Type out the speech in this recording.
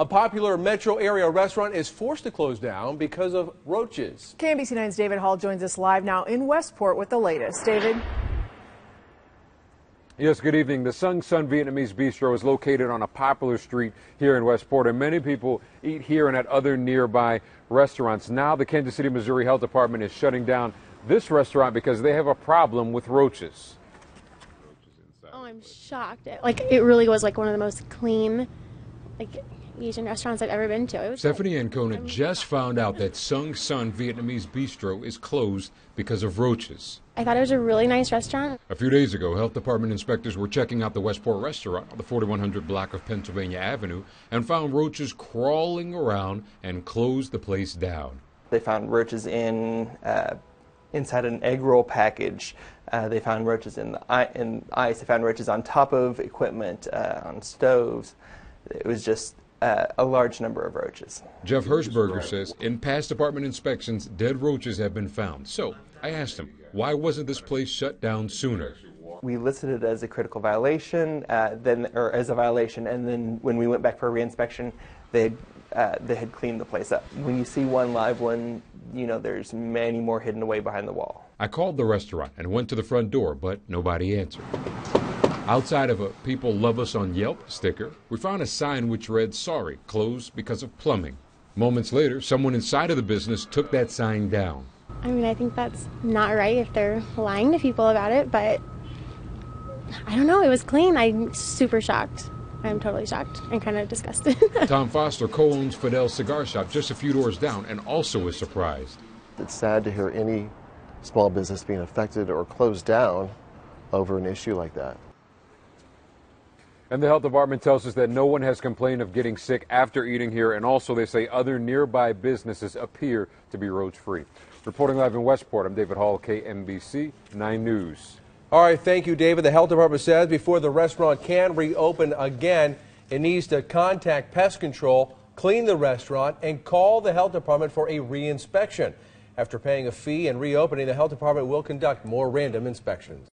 A popular metro area restaurant is forced to close down because of roaches. KMBC 9's David Hall joins us live now in Westport with the latest. David? Yes, good evening. The Sung Son Vietnamese Bistro is located on a popular street here in Westport, and many people eat here and at other nearby restaurants. Now, the Kansas City, Missouri Health Department is shutting down this restaurant because they have a problem with roaches. Oh, I'm shocked. Like it really was like one of the most clean, like Asian restaurants I've ever been to. It was Stephanie Ancona just found out that Sung Son Vietnamese Bistro is closed because of roaches. I thought it was a really nice restaurant. A few days ago, health department inspectors were checking out the Westport restaurant on the 4100 block of Pennsylvania Avenue and found roaches crawling around and closed the place down. They found roaches in uh, inside an egg roll package. Uh, they found roaches in the in ice. They found roaches on top of equipment, uh, on stoves. It was just uh, a large number of roaches. Jeff Hirschberger says in past department inspections, dead roaches have been found. So I asked him, why wasn't this place shut down sooner? We listed it as a critical violation, uh, then or as a violation, and then when we went back for a reinspection, they uh, they had cleaned the place up. When you see one live one, you know there's many more hidden away behind the wall. I called the restaurant and went to the front door, but nobody answered. Outside of a People Love Us on Yelp sticker, we found a sign which read, Sorry, closed because of plumbing. Moments later, someone inside of the business took that sign down. I mean, I think that's not right if they're lying to people about it, but I don't know. It was clean. I'm super shocked. I'm totally shocked and kind of disgusted. Tom Foster co owns Fidel Cigar Shop just a few doors down and also is surprised. It's sad to hear any small business being affected or closed down over an issue like that. And the health department tells us that no one has complained of getting sick after eating here, and also they say other nearby businesses appear to be roach free. Reporting live in Westport, I'm David Hall, KMBC 9 News. All right, thank you, David. The health department says before the restaurant can reopen again, it needs to contact pest control, clean the restaurant, and call the health department for a reinspection. After paying a fee and reopening, the health department will conduct more random inspections.